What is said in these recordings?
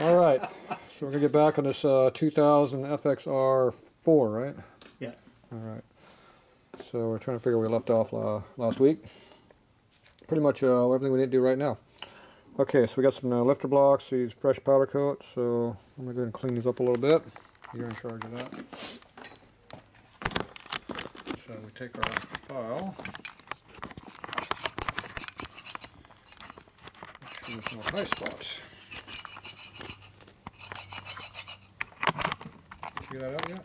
All right, so we're gonna get back on this uh, 2000 FXR 4, right? Yeah. All right. So we're trying to figure where we left off uh, last week. Pretty much uh, everything we need to do right now. Okay, so we got some uh, lifter blocks, these fresh powder coats. So I'm gonna go ahead and clean these up a little bit. You're in charge of that. So we take our file. Make sure there's no high spots. You that out yet?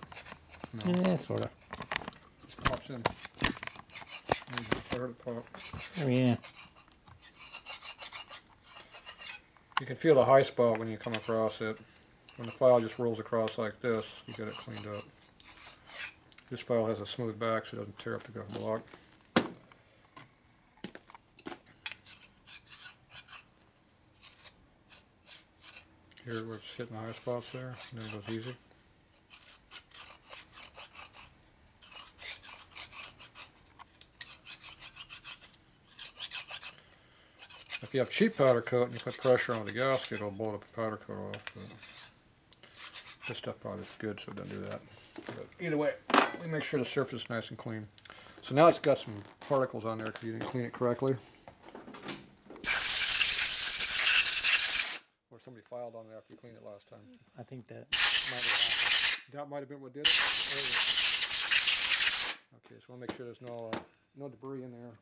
No. Yeah, sort of. Just pops in. Maybe I heard it pop. Oh, yeah. You can feel the high spot when you come across it. When the file just rolls across like this, you get it cleaned up. This file has a smooth back so it doesn't tear up the gut block. Here where it's hitting the high spots there, and then it goes easy. If you have cheap powder coat and you put pressure on the gasket, it'll blow the powder coat off. But this stuff probably is good, so don't do that. But either way, we make sure the surface is nice and clean. So now it's got some particles on there because you didn't clean it correctly. Or somebody filed on it after you cleaned it last time. I think that might have happened. That might have been what did it. There we go. Okay, so we'll make sure there's no uh, no debris in there.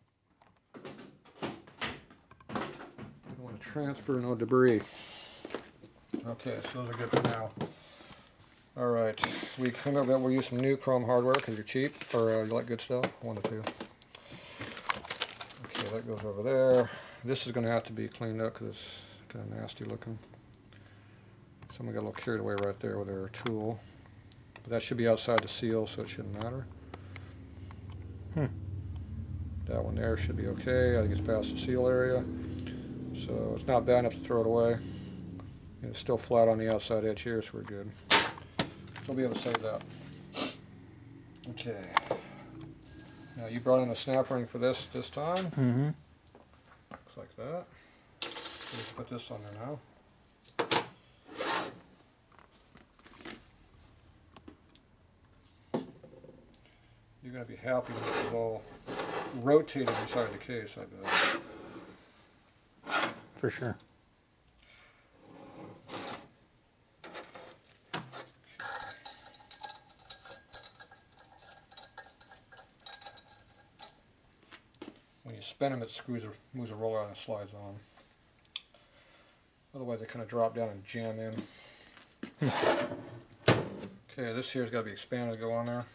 Don't want to transfer no debris. Okay, so those are good for now. All right, we cleaned up that we'll use some new chrome hardware because you're cheap, or uh, you like good stuff. One or two. Okay, that goes over there. This is going to have to be cleaned up because it's kind of nasty looking. Someone got a little carried away right there with their tool. But that should be outside the seal, so it shouldn't matter. Hmm. That one there should be okay. I think it's past the seal area. So it's not bad enough to throw it away. And it's still flat on the outside edge here, so we're good. We'll be able to save that. Okay. Now you brought in a snap ring for this this time. Mm-hmm. Looks like that. So we can put this on there now. You're going to be happy when this is all rotated inside the case, I bet. For sure. When you spin them, it screws, or moves a roller out and slides on. Otherwise, they kind of drop down and jam in. okay, this here's got to be expanded to go on there.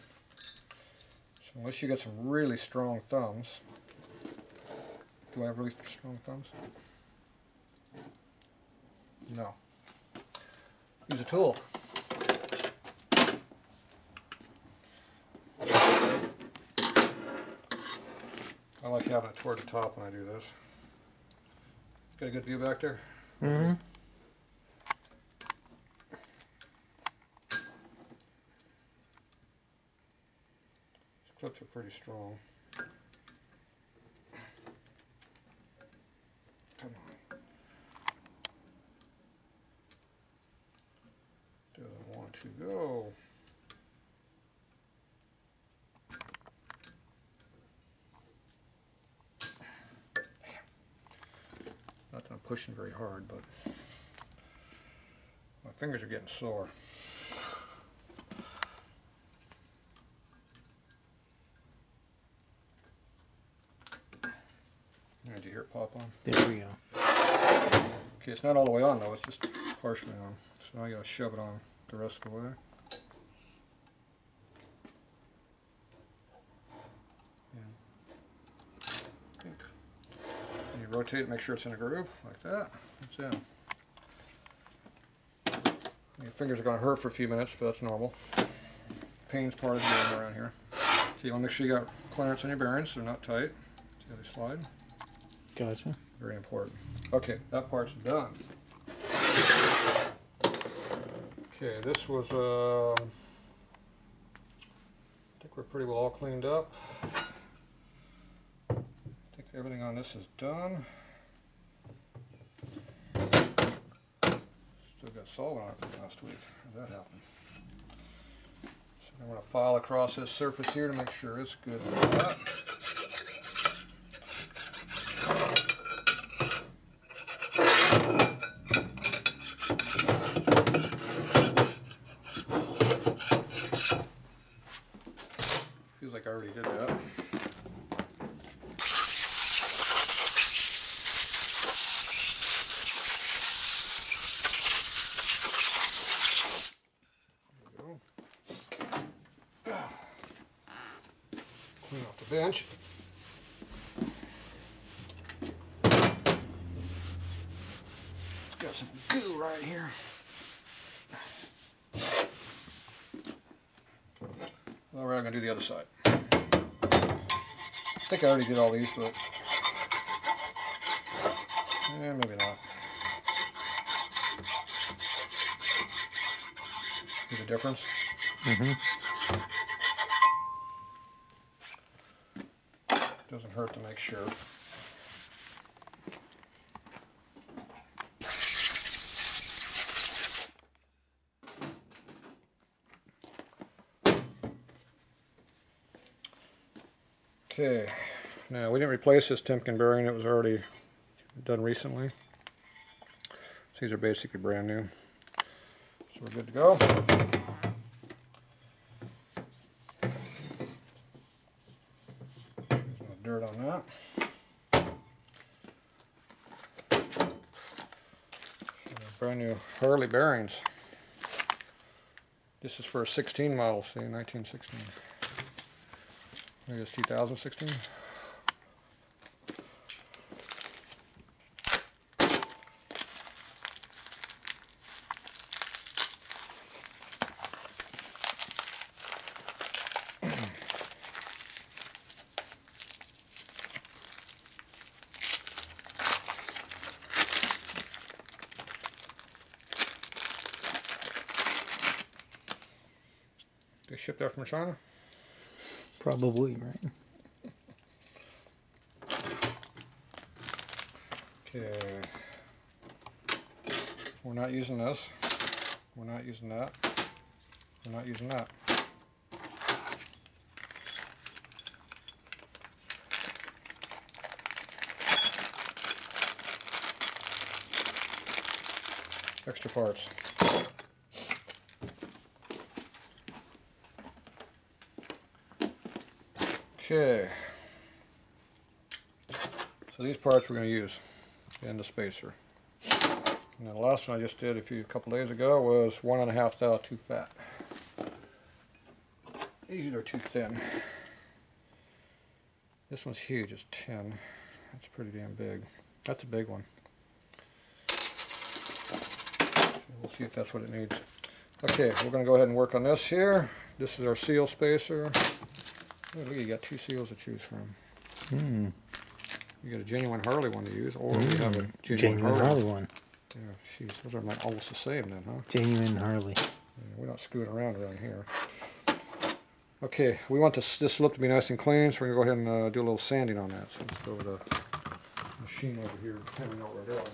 So unless you got some really strong thumbs, do I have really strong thumbs? No. Use a tool. I like having it toward the top when I do this. Got a good view back there? Mm-hmm. These clips are pretty strong. Come on. Doesn't want to go. Not that I'm pushing very hard, but my fingers are getting sore. Did you hear it pop on? There we go. Okay, it's not all the way on though, it's just partially on. So now I gotta shove it on the rest of the way. Yeah. Okay. And you rotate it, make sure it's in a groove, like that. It's in. Your fingers are gonna hurt for a few minutes, but that's normal. Pain's part of the game around here. Okay, you wanna make sure you got clearance on your bearings, so they're not tight. See how they slide? Gotcha. Very important. Okay, that part's done. Okay, this was, um, I think we're pretty well all cleaned up. Everything on this is done. Still got solvent on it from last week. How'd that happen? So I'm gonna file across this surface here to make sure it's good with that. Feels like I already did that. There we go. Clean off the bench. It's got some goo right here. All right, I'm gonna do the other side. I think I already did all these, but yeah, maybe not. See the difference? Mm-hmm. Doesn't hurt to make sure. Okay, now we didn't replace this Timken bearing, it was already done recently. So These are basically brand new. So we're good to go. Dirt on that. Brand new Harley bearings. This is for a 16 model, see, 1916. Maybe it's 2016. From China? Probably, right? Okay. We're not using this. We're not using that. We're not using that. Extra parts. Okay. So these parts we're going to use and the spacer. And the last one I just did a few a couple days ago was one and a half thou too fat. These are too thin. This one's huge, it's 10. That's pretty damn big. That's a big one. We'll see if that's what it needs. Okay, we're going to go ahead and work on this here. This is our seal spacer. Oh, look, you got two seals to choose from. Hmm. You got a genuine Harley one to use, or we have a genuine, Genuine Harley. Harley one. Yeah, jeez, those are like almost the same then, huh? Genuine Harley. Yeah, we're not screwing around around here. Okay, we want this, this slip to be nice and clean, so we're gonna go ahead and uh, do a little sanding on that. So let's go to the machine over here, of know what we're doing.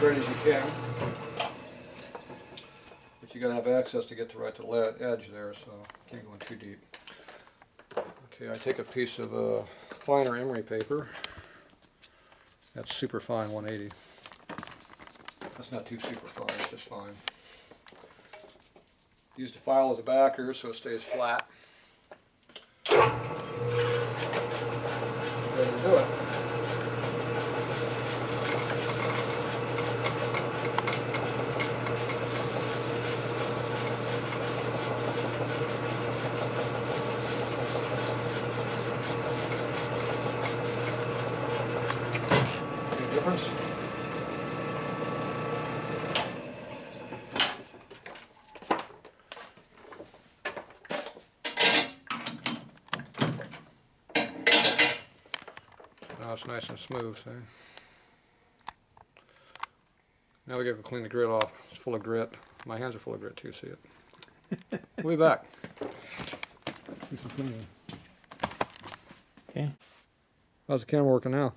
Straight as you can. But you gotta have access to get to right to the edge there, so can't go in too deep. Okay, I take a piece of uh, finer emery paper. That's super fine, 180. That's not too super fine, it's just fine. Use the file as a backer so it stays flat. Ready to do it. Now it's nice and smooth, see? Now we gotta clean the grit off. It's full of grit. My hands are full of grit too, see it? We'll be back. Okay. How's the camera working now?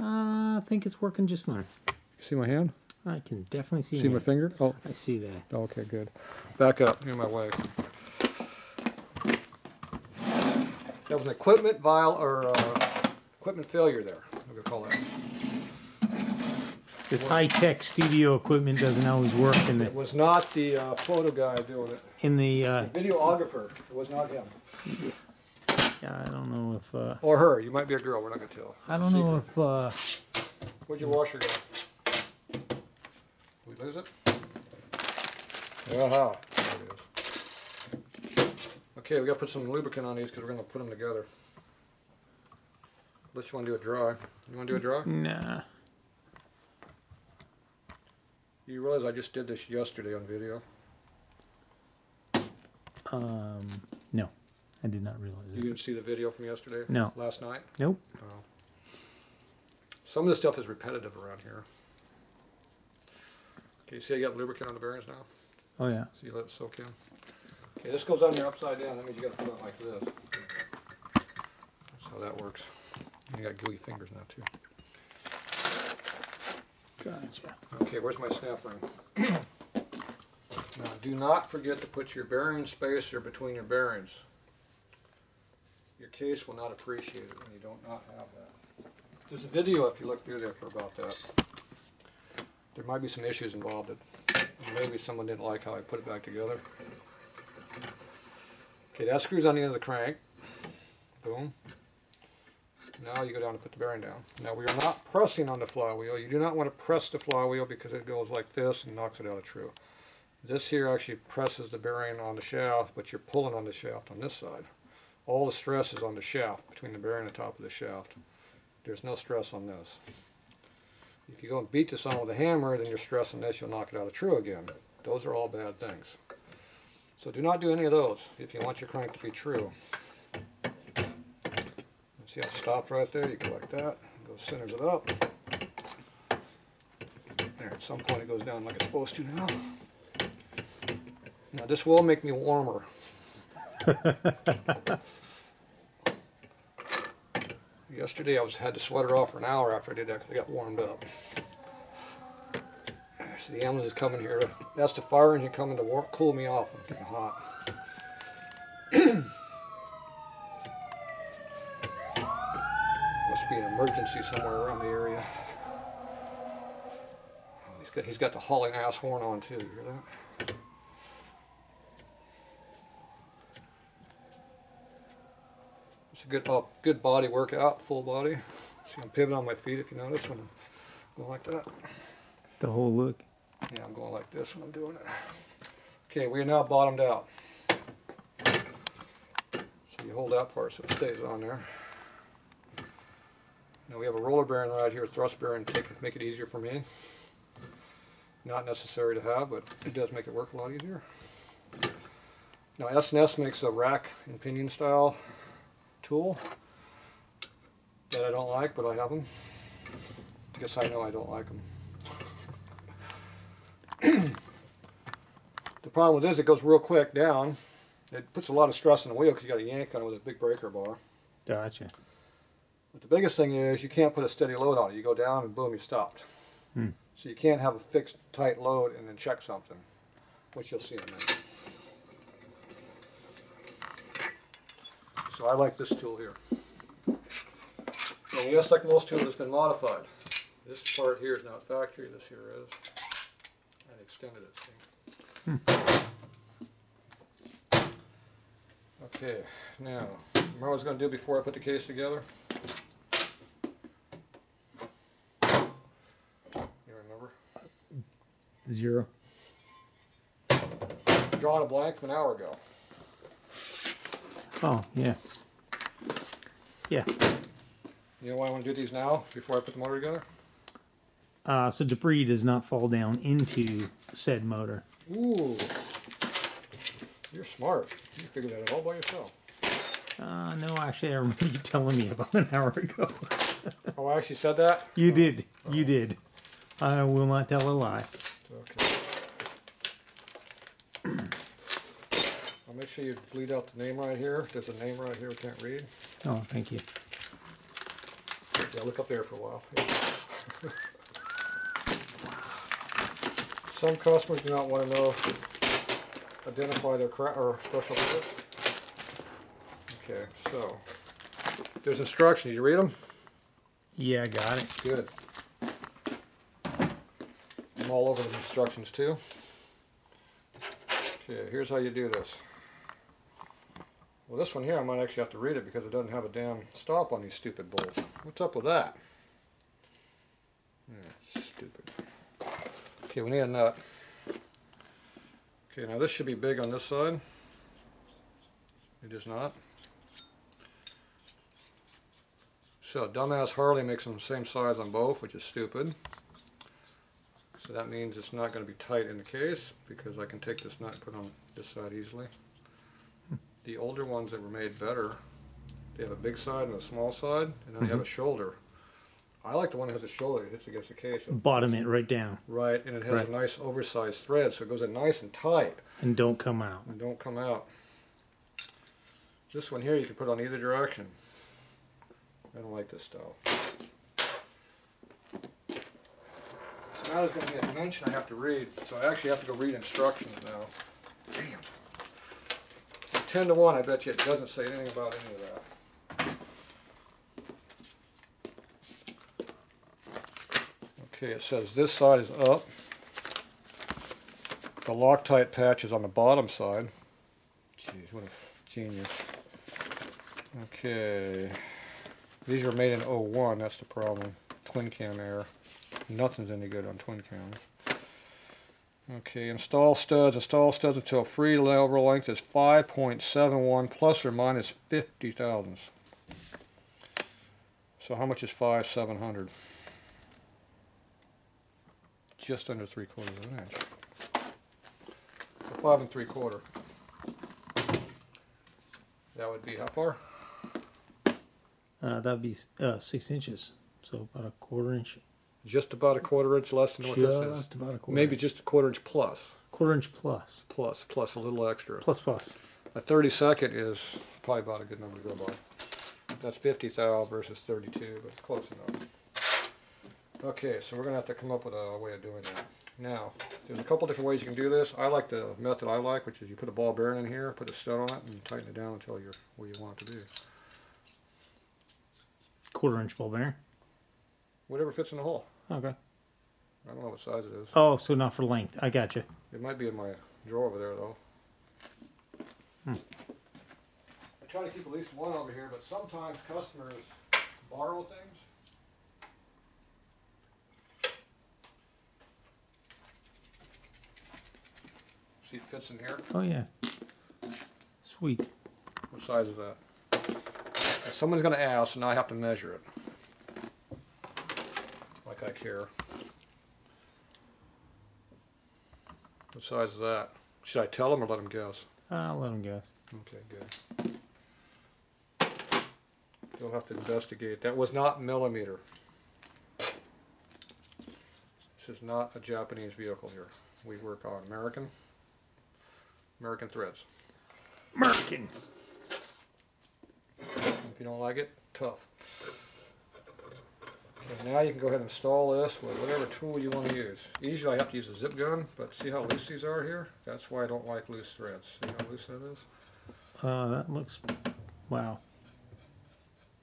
Uh, I think it's working just fine. You See my hand? I can definitely see. See my it. finger? Oh, I see that. okay, good. Back up, you're in my way. That was an equipment vial, or, uh, equipment failure there, I'm gonna call that. This high-tech studio equipment doesn't always work in the. It the was not the, uh, photo guy doing it. in the. Uh, Videographer, it was not him. I don't know if. Uh, Or her, you might be a girl, we're not gonna tell. I don't know if. Uh, Where'd your washer go? We lose it? Aha, there it is. Okay, we gotta put some lubricant on these because we're gonna put them together. Unless you wanna do a dry. You wanna do a dry? nah. You realize I just did this yesterday on video? Um, no, I did not realize You it. didn't see the video from yesterday? No. Last night? Nope. Oh. Some of this stuff is repetitive around here. Okay, see I got lubricant on the bearings now? Oh yeah. So you let it soak in. Okay, this goes on there upside down. That means you gotta put it like this. That's how that works. You got gooey fingers now too. Gotcha. Okay, where's my snap ring? now, do not forget to put your bearing spacer between your bearings. Your case will not appreciate it when you don't not have that. There's a video if you look through there for about that. There might be some issues involved. That maybe someone didn't like how I put it back together. Okay, that screws on the end of the crank. Boom. Now you go down and put the bearing down. Now we are not pressing on the flywheel. You do not want to press the flywheel because it goes like this and knocks it out of true. This here actually presses the bearing on the shaft, but you're pulling on the shaft on this side. All the stress is on the shaft, between the bearing and the top of the shaft. There's no stress on this. If you go and beat this on with a hammer, then you're stressing this, you'll knock it out of true again. Those are all bad things. So do not do any of those if you want your crank to be true. See how it stopped right there? You go like that, go centers it up. There, at some point it goes down like it's supposed to now. Now this will make me warmer. Yesterday I was had to sweat it off for an hour after I did that because I got warmed up. So the ambulance is coming here. That's the fire engine coming to war- cool me off. I'm getting hot. Must be an emergency somewhere around the area. He's got, he's got the hauling ass horn on too, you hear that? It's a good, uh, good body workout, full body. See I'm pivoting on my feet if you notice when I'm going like that. The whole look. Yeah, I'm going like this when I'm doing it. Okay, we are now bottomed out. So you hold that part so it stays on there. Now we have a roller bearing right here, thrust bearing, to make it easier for me. Not necessary to have, but it does make it work a lot easier. Now S&S makes a rack and pinion style tool that I don't like, but I have them. I Guess I know I don't like them. The problem with this, it goes real quick down. It puts a lot of stress on the wheel because you got to yank on it with a big breaker bar. Gotcha. But the biggest thing is you can't put a steady load on it. You go down and boom, you stopped. Hmm. So you can't have a fixed tight load and then check something, which you'll see in a minute. So I like this tool here. And yes, like most tools, it's been modified. This part here is not factory, this here is. And extended it, see? Okay, now, remember what I was gonna do before I put the case together? You remember? Zero. Drawing a blank from an hour ago. Oh yeah. Yeah. You know why I wanna do these now, before I put the motor together? Uh, so debris does not fall down into said motor. Ooh. You're smart. You figured that out all by yourself. Uh, no, actually, I remember you telling me about an hour ago. Oh, I actually said that? You did. You did. I will not tell a lie. Okay. I'll make sure you bleed out the name right here. There's a name right here we can't read. Oh, thank you. Yeah, look up there for a while. Some customers do not want to know, identify their cra- or special. Okay, so, there's instructions. You read them? Yeah, I got it. Good. I'm all over the instructions too. Okay, here's how you do this. Well, this one here, I might actually have to read it because it doesn't have a damn stop on these stupid bolts. What's up with that? Yeah, stupid. Okay, we need a nut. Okay, now this should be big on this side. It is not. So dumbass Harley makes them the same size on both, which is stupid. So that means it's not going to be tight in the case because I can take this nut and put it on this side easily. The older ones that were made better, they have a big side and a small side, and then they have a mm-hmm. shoulder. I like the one that has a shoulder that hits against the case. Bottom it right down Right, and it has Right. a nice oversized thread, so it goes in nice and tight and don't come out. and don't come out. This one here you can put on either direction. I don't like this style. So now there's going to be a dimension I have to read, so I actually have to go read instructions now. Damn. Ten to one, I bet you it doesn't say anything about any of that. Okay, it says this side is up. The Loctite patch is on the bottom side. Jeez, what a genius. Okay. These are made in 01, that's the problem. Twin cam error. Nothing's any good on twin cams. Okay, install studs. Install studs until free level length is 5.71 plus or minus 50 thousandths. So how much is 5 700? Just under three quarters of an inch. So five and three quarter. That would be how far? Uh, that'd be uh, six inches, so about a quarter inch. Just about a quarter inch less than what this is. Just about a quarter. Maybe just a quarter inch plus, quarter inch plus. plus, plus, a little extra. plus plus. A thirty second is probably about a good number to go by. That's fifty thou versus thirty-two, but it's close enough. Okay, so we're gonna have to come up with a way of doing that. Now, there's a couple different ways you can do this. I like the method I like, which is you put a ball bearing in here, put a stud on it, and tighten it down until you're where you want it to be. Quarter inch ball bearing. Whatever fits in the hole. Okay. I don't know what size it is. Oh, so not for length. I got you. It might be in my drawer over there, though. Hmm. I try to keep at least one over here, but sometimes customers borrow things. See, it fits in here. Oh yeah. Sweet. What size is that? If someone's gonna ask, and I have to measure it. Like I care. What size is that? Should I tell them or let them guess? I'll let him guess. Okay, good. They'll have to investigate. That was not millimeter. This is not a Japanese vehicle here. We work on American, American threads. Merkin. If you don't like it, tough. Now you can go ahead and install this with whatever tool you want to use. Usually I have to use a zip gun, but see how loose these are here? That's why I don't like loose threads. See how loose that is? Uh, that looks. Wow.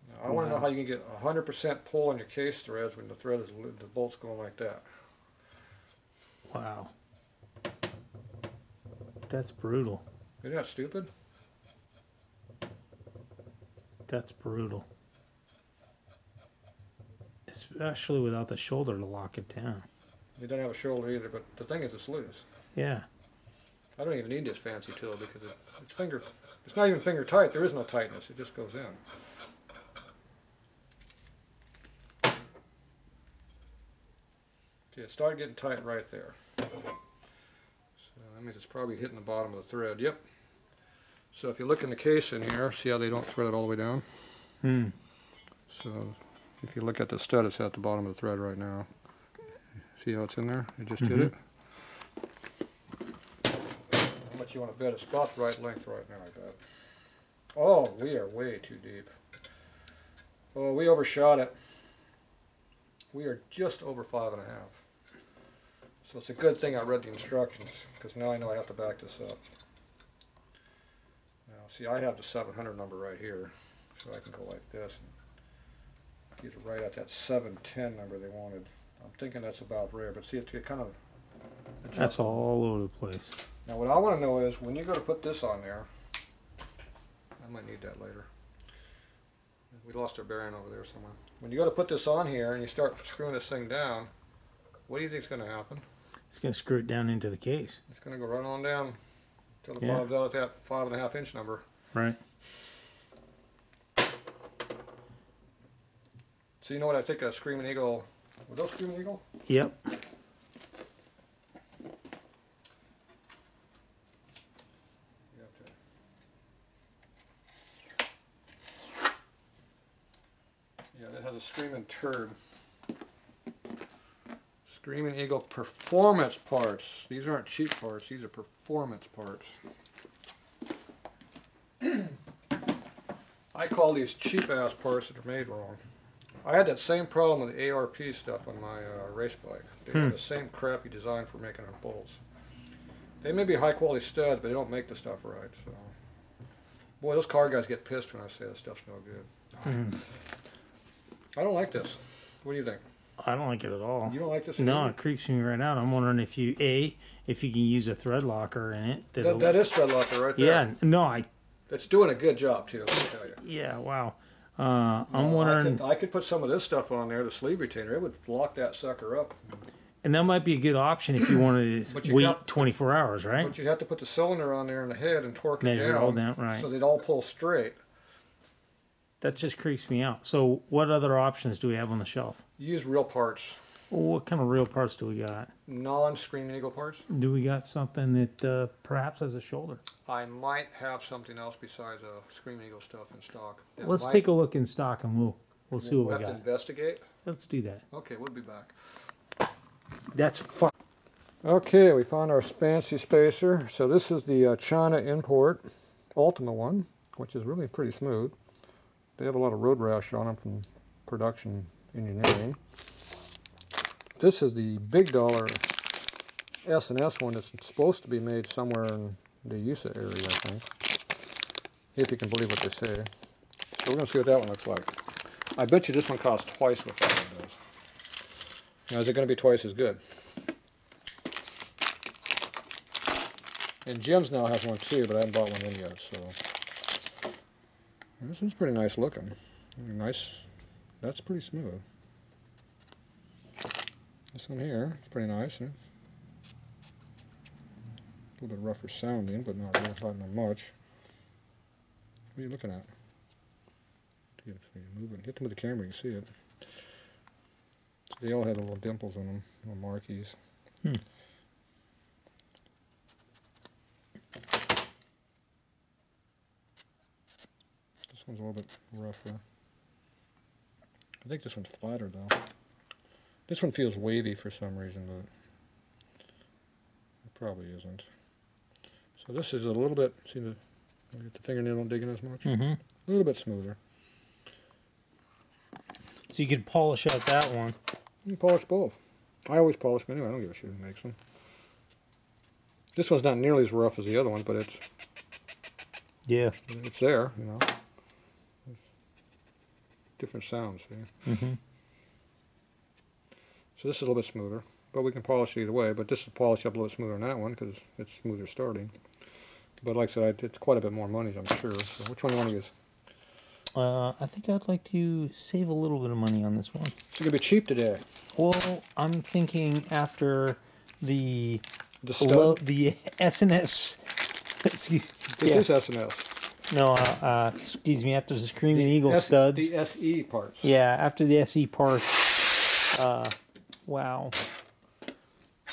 Now, I want to know how you can get hundred percent pull on your case threads when the thread is the bolt's going like that. Wow. That's brutal. Isn't that stupid? That's brutal. Especially without the shoulder to lock it down. It doesn't have a shoulder either, but the thing is, it's loose. Yeah. I don't even need this fancy tool because it, it's finger. It's not even finger tight. There is no tightness. It just goes in. Okay, it started getting tight right there. So that means it's probably hitting the bottom of the thread. Yep. So if you look in the case in here, see how they don't thread it all the way down? Hmm. So if you look at the stud, it's at the bottom of the thread right now. See how it's in there? It just hit mm-hmm. it. How much you want to bet? It's about the right length right now, I bet. Oh, we are way too deep. Oh, we overshot it. We are just over five and a half. So it's a good thing I read the instructions, because now I know I have to back this up. Now, see, I have the seven hundred number right here, so I can go like this. It right at that seven ten number they wanted. I'm thinking that's about rare, but see, it's it kind of. That's all over the place. Now, what I want to know is when you go to put this on there, I might need that later. We lost our bearing over there somewhere. When you go to put this on here and you start screwing this thing down, what do you think's going to happen? It's gonna screw it down into the case, It's going to go right on down till the Yeah. bottom's out at that five and a half inch number. right? So you know what I think a Screaming Eagle, were those Screaming Eagle? Yep. Yeah, that has a screaming turd. Screaming Eagle performance parts. These aren't cheap parts, these are performance parts. I call these cheap ass parts that are made wrong. I had that same problem with the ARP stuff on my uh, race bike. They Hmm. had the same crappy design for making our bolts. They may be high quality studs, but they don't make the stuff right. So, boy, those car guys get pissed when I say this stuff's no good. Mhm. I don't like this. What do you think? I don't like it at all. You don't like this? No, either? it creeps me right out. I'm wondering if you a if you can use a thread locker in it. that, that is thread locker right there. yeah. No, I It's doing a good job too. Let me tell you. yeah. Wow. Uh, I'm No, wondering, I could, I could put some of this stuff on there, the sleeve retainer. It would lock that sucker up. and that might be a good option if you wanted to you wait got- 24 hours, right? But you have to put the cylinder on there in the head and torque Measure it it down, all down, right? so they'd all pull straight. That just creeps me out. So, what other options do we have on the shelf? Use real parts, Well, what kind of real parts do we got? non-Screaming Eagle parts. Do we got something that uh, perhaps has a shoulder? I might have something else besides uh, Screaming Eagle stuff in stock. That Let's might- take a look in stock and we'll we'll see We'll what we have to got. investigate. Let's do that. Okay, we'll be back. That's fun. Okay, we found our fancy spacer. So this is the uh, China import Ultima one, which is really pretty smooth. They have a lot of road rash on them from production engineering. This is the big dollar S and S one that's supposed to be made somewhere in the USA area, I think. If you can believe what they say. So we're gonna see what that one looks like. I bet you this one costs twice what that one does. Now, is it gonna be twice as good? And Jim's now has one too, but I haven't bought one in yet, so. This is pretty nice looking. Nice, that's pretty smooth. This one here is pretty nice. huh? A little bit rougher sounding, but not really not much. What are you looking at? You're moving. Hit them with the camera, you can see it. They all had little dimples in them, little markies. Hmm. This one's a little bit rougher. I think this one's flatter though. This one feels wavy for some reason, but it probably isn't. So this is a little bit, see the, get the fingernail not digging as much? Mm-hmm. A little bit smoother. So you could polish out that one. You can polish both. I always polish them anyway, I don't give a shit who makes them. This one's not nearly as rough as the other one, but it's Yeah. it's there, you know. Different sounds, see? Mm-hmm. So this is a little bit smoother, but we can polish it either way. But this will polish up a little bit smoother than that one because it's smoother starting. But like I said, I, it's quite a bit more money, I'm sure. So which one do you want to use? Uh, I think I'd like to save a little bit of money on this one. It's gonna be cheap today. Well, I'm thinking after the The lo- the S&S. Excuse, this yeah. is S&S. no, uh, uh, excuse me. After the Screaming Eagle S- studs. The SE parts. yeah, after the SE parts. Wow.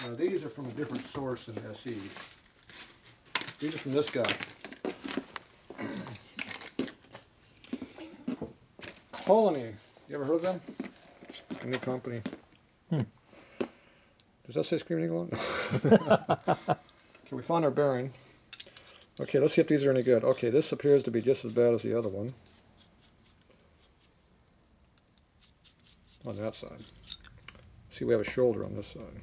Now, these are from a different source than SE. These are from this guy. Colony. You ever heard of them? A new company. Hmm. Does that say Screaming Eagle? Can we find our bearing? Okay, let's see if these are any good. Okay, this appears to be just as bad as the other one. On that side. See, we have a shoulder on this side.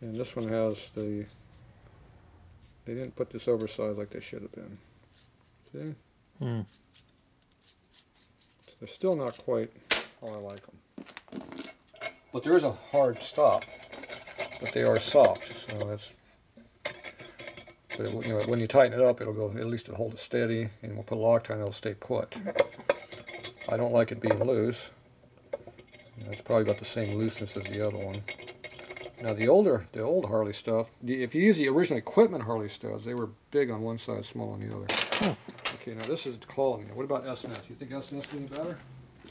And this one has the, they didn't put this oversized like they should have been. See? Hmm. They're still not quite how I like them. But there is a hard stop, but they are soft, so that's. But it, you know, when you tighten it up, it'll go. At least it'll hold it steady, and we'll put Loctite, and it'll stay put. I don't like it being loose. It's probably about the same looseness as the other one. Now the older, the old Harley stuff. If you use the original equipment Harley studs, they were big on one side, small on the other. Okay, now this is Colony. What about S&S? You think S&S is any better?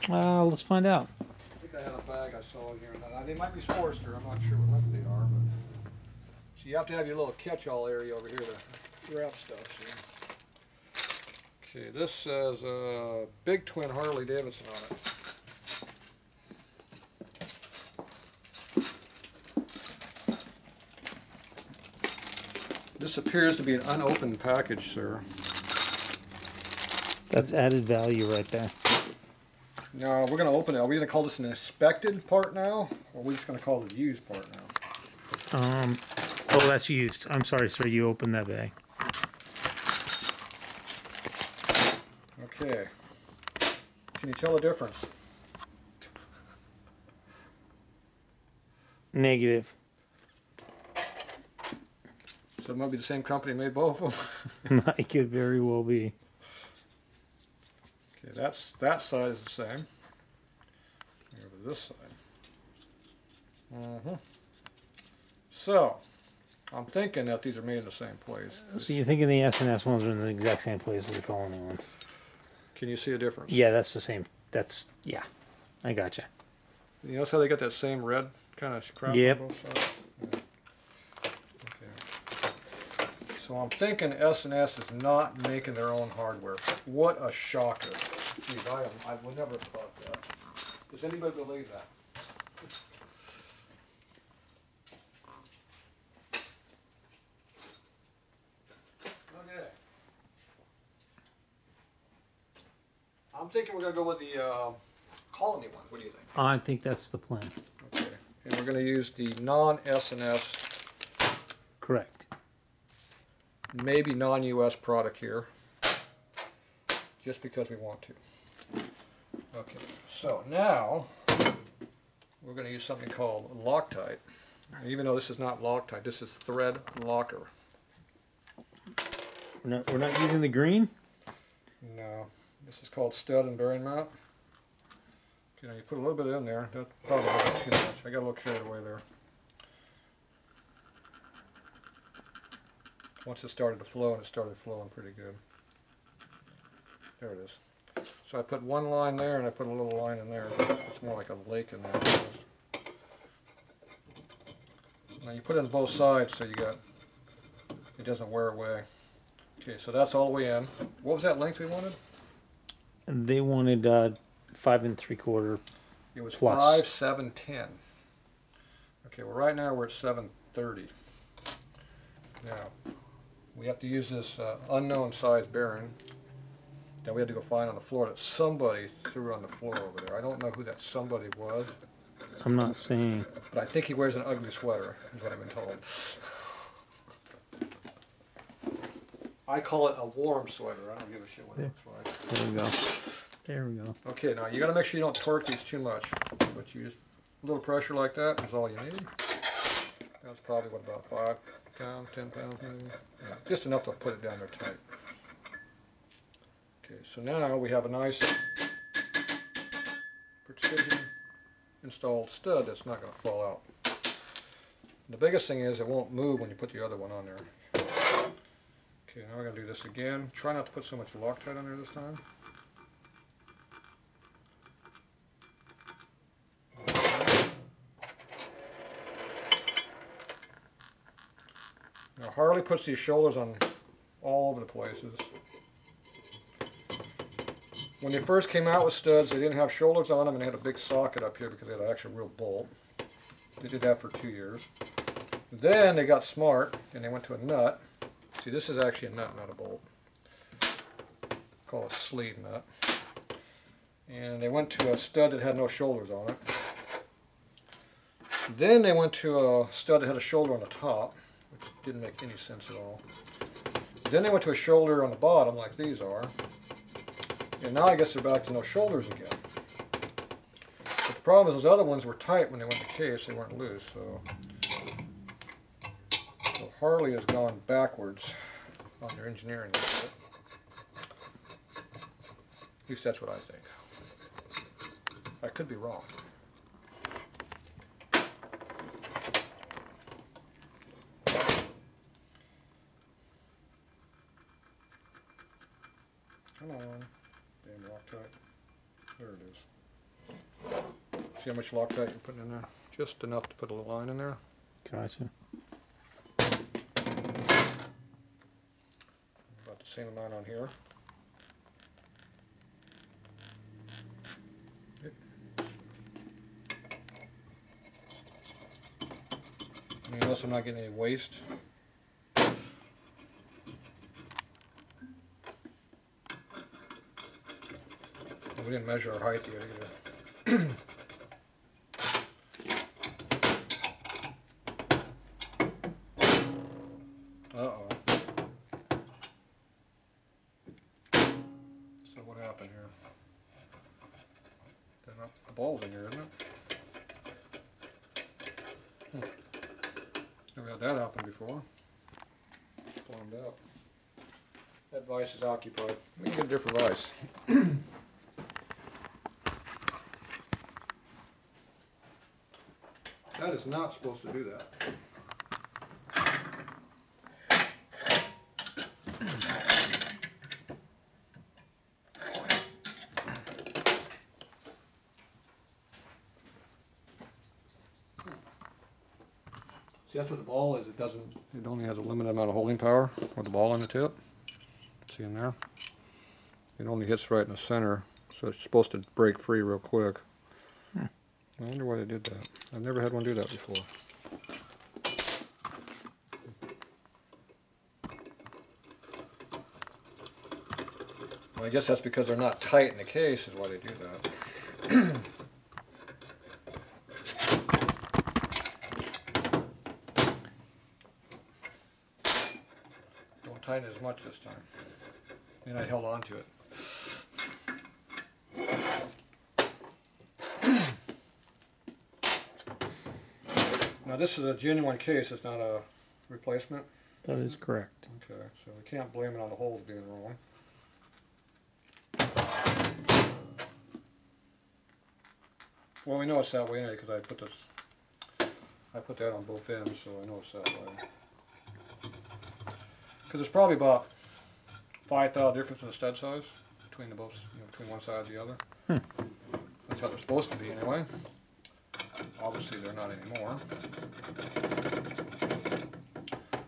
Uh, let's find out. I think I had a bag I saw here. Now, they might be Sportster. I'm not sure what length they are, but so you have to have your little catch-all area over here to wrap stuff. See. Okay, this says uh, Big Twin Harley Davidson on it. This appears to be an unopened package, sir. That's added value right there. No, we're gonna open it. Are we gonna call this an inspected part now, or are we just gonna call it a used part now? Um, oh, that's used. I'm sorry, sir. You opened that bag. Okay. Can you tell the difference? Negative. So it might be the same company made both of them. Might could very well be. Okay, that's that side is the same. Over this side. hmm So, I'm thinking that these are made in the same place. So you're thinking the S and S ones are in the exact same place as the Colony ones? Can you see a difference? Yeah, that's the same. That's yeah. I gotcha. You notice how they got that same red kind of crap Yep. on both sides? Yeah. Okay. So I'm thinking S and S is not making their own hardware. What a shocker. Geez, I, am- I would never have thought that. Does anybody believe that? Okay. I'm thinking we're gonna go with the, uh, colony ones. What do you think? I think that's the plan. Okay, and we're gonna use the non-S and S, Correct. Maybe non-US product here, just because we want to. Okay, so now, we're gonna use something called Loctite. Even though this is not Loctite, this is thread locker. We're not we're not using the green. No, this is called stud and bearing mount. You know, you put a little bit in there, that probably too much, I got a little carried away there. Once it started to flow, and it started flowing pretty good. There it is. So I put one line there, and I put a little line in there, it's more like a lake in there. Now you put it on both sides, so you got, it doesn't wear away. Okay, so that's all the way in. What was that length we wanted? And they wanted uh, five and three quarter. It was Plus. five, seven, ten. Okay, well, right now we're at seven thirty. Now, we have to use this uh, unknown size bearing that we had to go find on the floor that somebody threw on the floor over there. I don't know who that somebody was, I'm not saying. but I think he wears an ugly sweater, is what I've been told. I call it a warm sweater. I don't give a shit what it looks like. There we go. There we go. Okay, now you gotta make sure you don't torque these too much, but you just, a little pressure like that is all you need. That's probably what, about five pounds, ten pounds maybe? Yeah, just enough to put it down there tight. Okay, so now we have a nice precision installed stud that's not gonna fall out. The biggest thing is it won't move when you put the other one on there. Okay, now we're gonna do this again. Try not to put so much Loctite on there this time. Harley puts these shoulders on all over the places. when they first came out with studs, they didn't have shoulders on them and they had a big socket up here because they had an actual real bolt. They did that for two years. Then they got smart and they went to a nut. See, this is actually a nut, not a bolt. Call a sleeve nut. And they went to a stud that had no shoulders on it. Then they went to a stud that had a shoulder on the top, which didn't make any sense at all. Then they went to a shoulder on the bottom, like these are. And now I guess they're back to no shoulders again. But the problem is those other ones were tight when they went to case, they weren't loose, so. So Harley has gone backwards on their engineering. At least that's what I think. I could be wrong. Come on, damn Loctite. There it is. See how much Loctite you're putting in there? Just enough to put a little line in there. Gotcha. About the same amount on here. And notice I'm not getting any waste. We didn't measure our height yet either. Uh-oh. So what happened here? Then up the ball's in here, isn't it? Hmm. Never had that happen before. Blown out. That is occupied. We can get a different vise. That is not supposed to do that. See, that's what the ball is. It doesn't, it only has a limited amount of holding power with the ball on the tip. See in there? It only hits right in the center, so it's supposed to break free real quick. Hmm. I wonder why they did that. I've never had one do that before. Well, I guess that's because they're not tight in the case is why they do that. Don't tighten as much this time. And I held on to it. Now this is a genuine case, it's not a replacement. That is correct. Okay, so we can't blame it on the holes being wrong. Well, we know it's that way anyway, because I put this, I put that on both ends, so I know it's that way. Because it's probably about five thou difference in the stud size between the both, you know, between one side and the other. Hmm. That's how they're supposed to be anyway. Obviously, they're not anymore.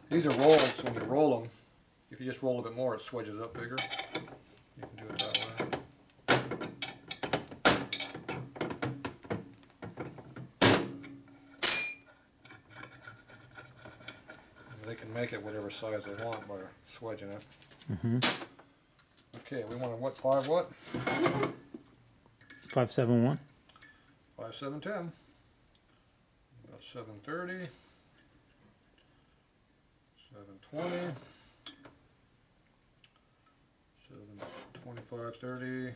These are rolls, when you roll them, if you just roll a bit more, it swedges up bigger. You can do it that way. They can make it whatever size they want by swedging it. Mm-hmm. Okay, we want to what, five what? Five seven one. Five, seven, ten. About seven thirty. Seven twenty. Seven twenty-five, thirty.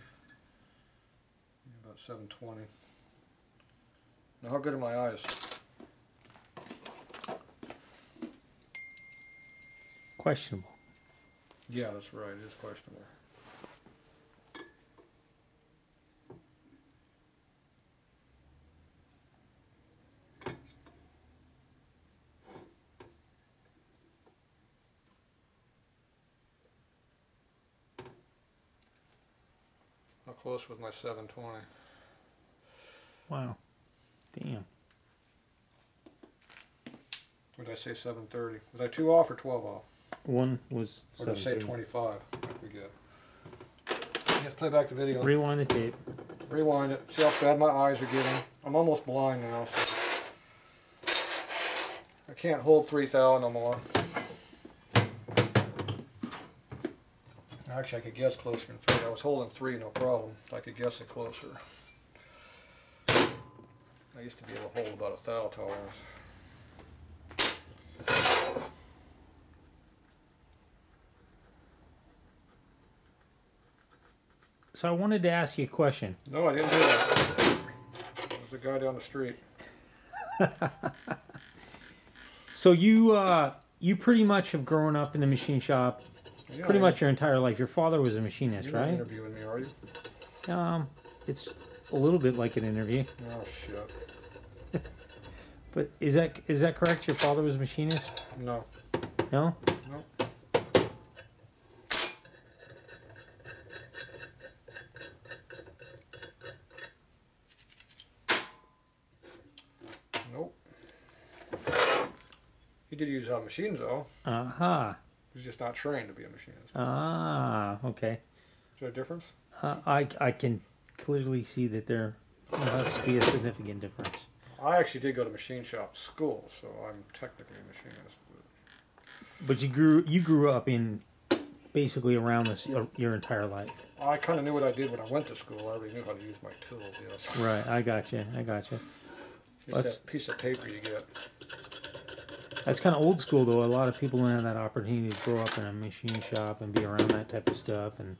About seven twenty. Now, how good are my eyes? Questionable. Yeah, that's right. It is questionable. How close was my seven twenty? Wow. Damn. What did I say, seven thirty? Was I two off or twelve off? One was Or did I say 7:30. twenty-five? I forget. Let's play back the video. Rewind the tape. Rewind it. See how bad my eyes are getting. I'm almost blind now. So I can't hold 3,000 no more. Actually, I could guess closer than three. I was holding three, no problem. I could guess it closer. I used to be able to hold about a thou tolerance. So I wanted to ask you a question. No, I didn't do that. There's a guy down the street. So you uh, you pretty much have grown up in the machine shop Yeah, pretty I- much your entire life. Your father was a machinist, You're not right? interviewing me, are you? Um, it's a little bit like an interview, Oh shit. but is that is that correct? Your father was a machinist? No. No. No. Nope. He did use uh, machines though. Aha. He's just not trained to be a machinist. Ah. Okay. Is there a difference? Uh, I I can clearly see that there must be a significant difference. I actually did go to machine shop school, so I'm technically a machinist. But you grew you grew up in basically around this your, your entire life. I kind of knew what I did when I went to school. I already knew how to use my tools. Yes. Right. I got you. I got you. It's Let's- that piece of paper you get. That's kind of old school though. A lot of people don't have that opportunity to grow up in a machine shop and be around that type of stuff, and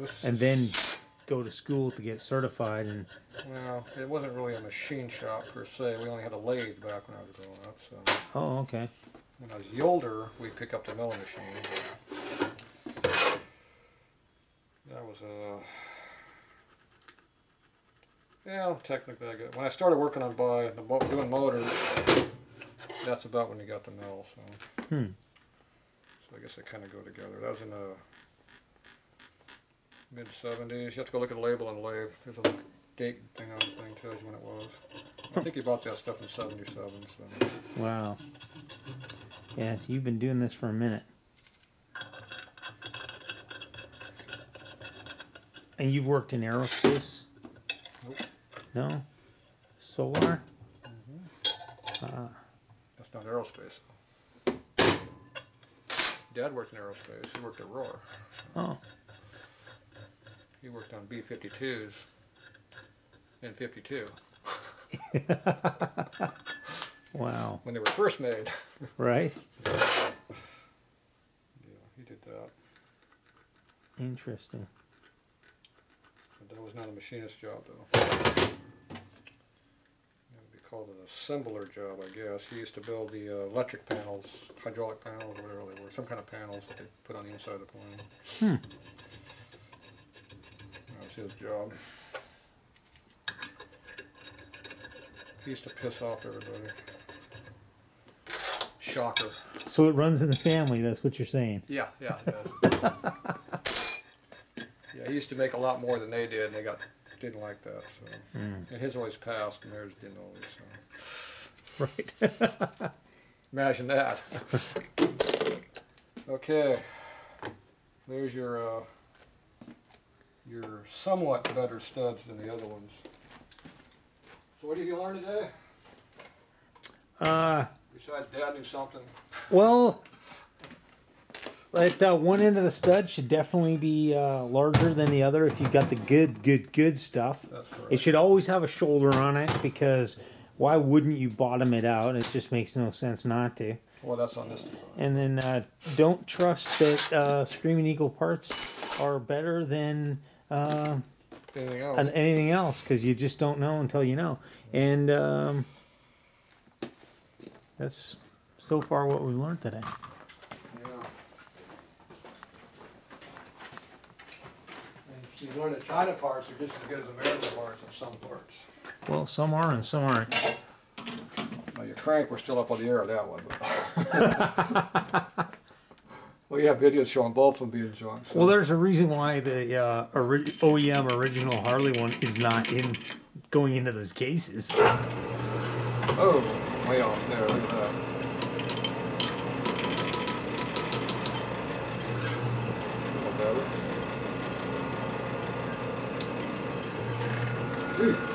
this, and then go to school to get certified. And Well, it wasn't really a machine shop per se. We only had a lathe back when I was growing up. So oh, okay. when I was older, we'd pick up the milling machine. That was uh, a. Yeah, technically, I got, when I started working on by doing motors, that's about when you got the mill. So. Hmm. So I guess they kind of go together. That was in the mid '70s. You have to go look at the label the lathe. There's a date thing on the thing tells you when it was. I think he bought that stuff in '77. So. Wow. Yes, you've been doing this for a minute. And you've worked in aerospace? Nope. No? Solar? Uh, That's not aerospace. Dad worked in aerospace. He worked at Rohr. oh, He worked on B-52s in 52 wow. when they were first made. Right? yeah, he did that. Interesting. But that was not a machinist job, though. Called an assembler job, I guess. He used to build the uh, electric panels, hydraulic panels, whatever they were, some kind of panels that they put on the inside of the plane. Hmm. That was his job. He used to piss off everybody. Shocker. So it runs in the family, that's what you're saying. Yeah, yeah, it does. yeah, he used to make a lot more than they did, and they got didn't like that. So, Mm. and his always passed, and theirs didn't always. So, Right. imagine that. okay, there's your uh, your somewhat better studs than the other ones. So, what did you learn today? Uh, Besides, Dad knew something. well, at uh, one end of the stud should definitely be uh, larger than the other if you've got the good, good, good stuff. It should always have a shoulder on it because why wouldn't you bottom it out? It just makes no sense not to. well, that's on this design. And then uh, don't trust that uh, Screaming Eagle parts are better than uh, Anything else? anything else because you just don't know until you know. And um, that's so far what we've learned today. Yeah. And you learn that China parts are just as good as American parts in some parts. Well, some are and some aren't. Now your crank, we're still up on the air on that one. But well, you have videos showing both of them being junk. So. Well, there's a reason why the uh, ori- OEM original Harley one is not in going into those cases. oh, way off there. Look at that. 嗯。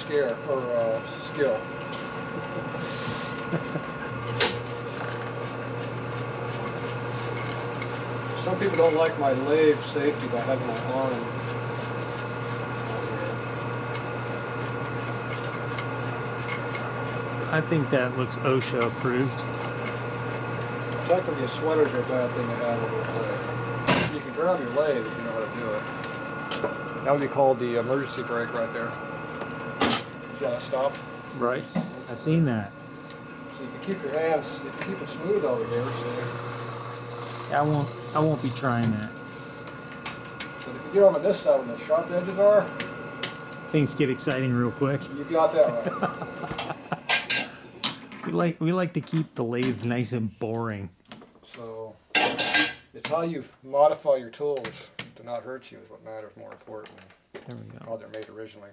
Scare, or, uh, skill? Some people don't like my lathe safety by having my arm. I think that looks OSHA approved. Technically, a sweater's a bad thing to have over a lathe. You can grab your lathe if you know how to do it. That would be called the emergency brake right there. See how that stopped? Right. I seen that. So you can keep your hands, you can keep it smooth over here. So, I won't. I won't be trying that. but if you get over this side when the sharp edges are, Things get exciting real quick. you got that right. We like we like to keep the lathe nice and boring. So it's how you modify your tools to not hurt you is what matters more important There we than go. how they're made originally.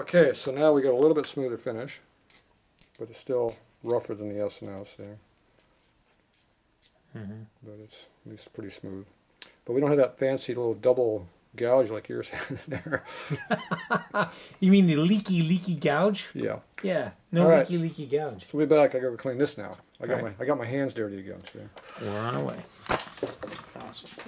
Okay, so now we got a little bit smoother finish, but it's still rougher than the S and S there. Mhm. But it's at least pretty smooth. But we don't have that fancy little double gouge like yours had in there. You mean the leaky leaky gouge? yeah. Yeah. No right. leaky leaky gouge. So we back. I gotta clean this now. I got right. my I got my hands dirty again. So. We're on our way. Awesome.